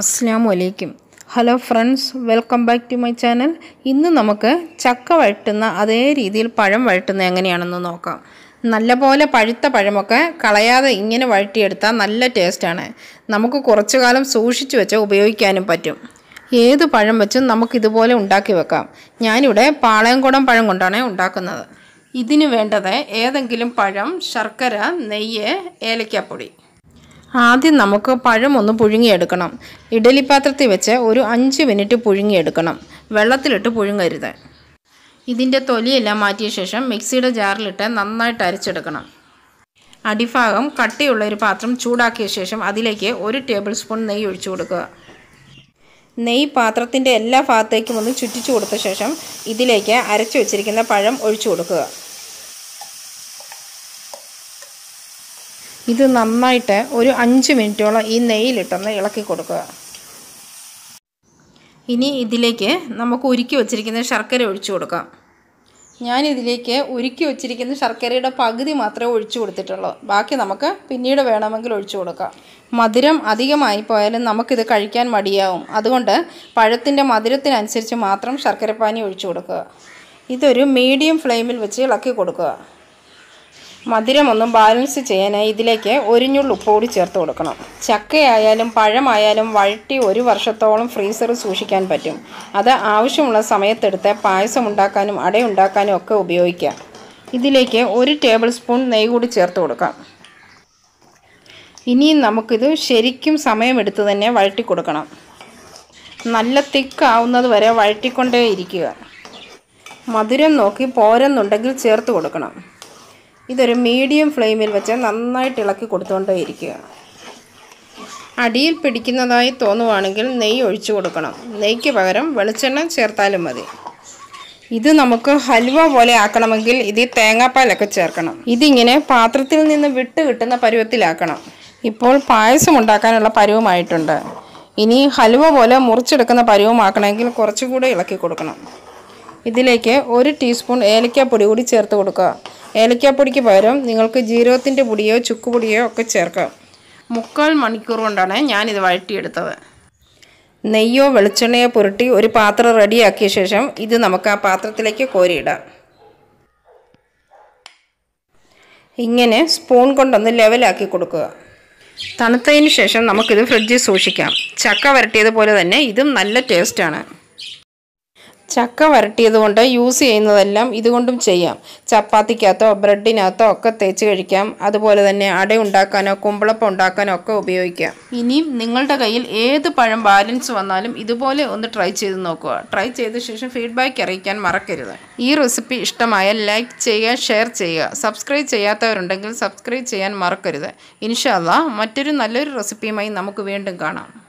അസ്സാം വലൈക്കും hello friends welcome back to my channel. ഇന്ന് നമുക്ക് ചക്ക വഴറ്റുന്ന അതേ രീതിയിൽ പഴം വഴറ്റുന്ന എങ്ങനെയാണെന്ന് നോക്കാം. നല്ലപോലെ പഴുത്ത പഴമൊക്കെ കളയാതെ ഇങ്ങനെ വഴറ്റിയെടുത്താൽ നല്ല ടേസ്റ്റാണ്. നമുക്ക് കുറച്ചു കാലം സൂക്ഷിച്ചു വെച്ച് ഉപയോഗിക്കാനും പറ്റും. ഏത് പഴം വെച്ചും നമുക്കിതുപോലെ ഉണ്ടാക്കി വെക്കാം. ഞാനിവിടെ പാളയംകുടം പഴം കൊണ്ടാണ് ഉണ്ടാക്കുന്നത്. ഇതിന് വേണ്ടത് ഏതെങ്കിലും പഴം ശർക്കര നെയ്യ് ഏലക്കാപ്പൊടി. ആദ്യം നമുക്ക് പഴം ഒന്ന് പുഴുങ്ങിയെടുക്കണം. ഇഡലി പാത്രത്തിൽ വെച്ച് ഒരു അഞ്ച് മിനിറ്റ് പുഴുങ്ങിയെടുക്കണം. വെള്ളത്തിലിട്ട് പുഴുങ്ങരുത്. ഇതിന്റെ തൊലിയെല്ലാം മാറ്റിയ ശേഷം മിക്സിയുടെ ജാറിലിട്ട് നന്നായിട്ട് അരച്ചെടുക്കണം. അടിഭാഗം കട്ടിയുള്ള ഒരു പാത്രം ചൂടാക്കിയ ശേഷം അതിലേക്ക് ഒരു ടേബിൾ സ്പൂൺ നെയ്യ് ഒഴിച്ചു കൊടുക്കുക. നെയ്യ് പാത്രത്തിന്റെ എല്ലാ ഭാഗത്തേക്കും ഒന്ന് ചുറ്റിച്ചു കൊടുത്ത ശേഷം ഇതിലേക്ക് അരച്ചു വെച്ചിരിക്കുന്ന പഴം ഒഴിച്ചു കൊടുക്കുക. ഇത് നന്നായിട്ട് ഒരു അഞ്ച് മിനിറ്റോളം ഈ നെയ്യിലിട്ടൊന്ന് ഇളക്കി കൊടുക്കുക. ഇനി ഇതിലേക്ക് നമുക്ക് ഉരുക്കി വച്ചിരിക്കുന്ന ശർക്കര ഒഴിച്ചു കൊടുക്കാം. ഞാനിതിലേക്ക് ഉരുക്കി വച്ചിരിക്കുന്ന ശർക്കരയുടെ പകുതി മാത്രമേ ഒഴിച്ചു കൊടുത്തിട്ടുള്ളൂ. ബാക്കി നമുക്ക് പിന്നീട് വേണമെങ്കിൽ ഒഴിച്ചു കൊടുക്കാം. മധുരം അധികമായി പോയാലും നമുക്കിത് കഴിക്കാൻ മടിയാവും. അതുകൊണ്ട് പഴത്തിന്റെ മധുരത്തിനനുസരിച്ച് മാത്രം ശർക്കരപ്പാനി ഒഴിച്ചു കൊടുക്കുക. ഇതൊരു മീഡിയം ഫ്ലെയിമിൽ വെച്ച് ഇളക്കി കൊടുക്കുക. മധുരം ഒന്നും ബാലൻസ് ചെയ്യാനായി ഇതിലേക്ക് ഒരിഞ്ഞുള്ള ഉപ്പ് കൂടി ചേർത്ത് കൊടുക്കണം. ചക്കയായാലും പഴമായാലും വഴറ്റി ഒരു വർഷത്തോളം ഫ്രീസറിൽ സൂക്ഷിക്കാൻ പറ്റും. അത് ആവശ്യമുള്ള സമയത്തെടുത്ത് പായസം ഉണ്ടാക്കാനും അടയുണ്ടാക്കാനും ഒക്കെ ഉപയോഗിക്കാം. ഇതിലേക്ക് ഒരു ടേബിൾ സ്പൂൺ നെയ്യ് കൂടി ചേർത്ത് കൊടുക്കാം. ഇനിയും നമുക്കിത് ശരിക്കും സമയമെടുത്ത് തന്നെ വഴറ്റി കൊടുക്കണം. നല്ല തിക്കാവുന്നത് വരെ വഴറ്റിക്കൊണ്ടേ ഇരിക്കുക മധുരം നോക്കി പോരെന്നുണ്ടെങ്കിൽ ചേർത്ത് കൊടുക്കണം. ഇതൊരു മീഡിയം ഫ്ലെയിമിൽ വെച്ച് നന്നായിട്ട് ഇളക്കി കൊടുത്തുകൊണ്ടേ ഇരിക്കുക. അടിയിൽ പിടിക്കുന്നതായി തോന്നുവാണെങ്കിൽ നെയ്യ് ഒഴിച്ചു കൊടുക്കണം. നെയ്ക്ക് പകരം വെളിച്ചെണ്ണ ചേർത്താലും മതി. ഇത് നമുക്ക് ഹൽവ പോലെ ആക്കണമെങ്കിൽ ഇതിൽ തേങ്ങാപ്പാലൊക്കെ ചേർക്കണം. ഇതിങ്ങനെ പാത്രത്തിൽ നിന്ന് വിട്ട് കിട്ടുന്ന പരുവത്തിലാക്കണം. ഇപ്പോൾ പായസം ഉണ്ടാക്കാനുള്ള പരുവമായിട്ടുണ്ട്. ഇനി ഹൽവ പോലെ മുറിച്ചെടുക്കുന്ന പരുവമാക്കണമെങ്കിൽ കുറച്ചുകൂടെ ഇളക്കി കൊടുക്കണം. ഇതിലേക്ക് ഒരു ടീസ്പൂൺ ഏലക്കാപ്പൊടി കൂടി ചേർത്ത് കൊടുക്കുക. ഏലക്കാപ്പൊടിക്ക് പകരം നിങ്ങൾക്ക് ജീരകത്തിന്റെ പൊടിയോ ചുക്കുപൊടിയോ ഒക്കെ ചേർക്കാം. മുക്കാൽ മണിക്കൂർ കൊണ്ടാണ് ഞാനിത് വഴറ്റിയെടുത്തത്. നെയ്യോ വെളിച്ചെണ്ണയോ പുരട്ടി ഒരു പാത്രം റെഡിയാക്കിയ ശേഷം ഇത് നമുക്ക് ആ പാത്രത്തിലേക്ക് കോരിയിടാം. ഇങ്ങനെ സ്പൂൺ കൊണ്ടൊന്ന് ലെവലാക്കി കൊടുക്കുക. തണുത്തതിന് ശേഷം നമുക്കിത് ഫ്രിഡ്ജിൽ സൂക്ഷിക്കാം. ചക്ക വരട്ടിയതുപോലെ തന്നെ ഇതും നല്ല ടേസ്റ്റാണ്. ചക്ക വരട്ടിയത് കൊണ്ട് യൂസ് ചെയ്യുന്നതെല്ലാം ഇതുകൊണ്ടും ചെയ്യാം. ചപ്പാത്തിക്കകത്തോ ബ്രെഡിനകത്തോ ഒക്കെ തേച്ച് കഴിക്കാം. അതുപോലെ തന്നെ അട ഉണ്ടാക്കാനോ കുമ്പളപ്പം ഉണ്ടാക്കാനോ ഒക്കെ ഉപയോഗിക്കാം. ഇനിയും നിങ്ങളുടെ കയ്യിൽ ഏത് പഴം ബാലൻസ് വന്നാലും ഇതുപോലെ ഒന്ന് ട്രൈ ചെയ്ത് നോക്കുക. ട്രൈ ചെയ്ത ശേഷം ഫീഡ്ബാക്ക് അറിയിക്കാൻ മറക്കരുത്. ഈ റെസിപ്പി ഇഷ്ടമായ ലൈക്ക് ചെയ്യുക ഷെയർ ചെയ്യുക. സബ്സ്ക്രൈബ് ചെയ്യാത്തവരുണ്ടെങ്കിൽ സബ്സ്ക്രൈബ് ചെയ്യാൻ മറക്കരുത്. ഇൻഷാല്ല മറ്റൊരു നല്ലൊരു റെസിപ്പിയുമായി നമുക്ക് വീണ്ടും കാണാം.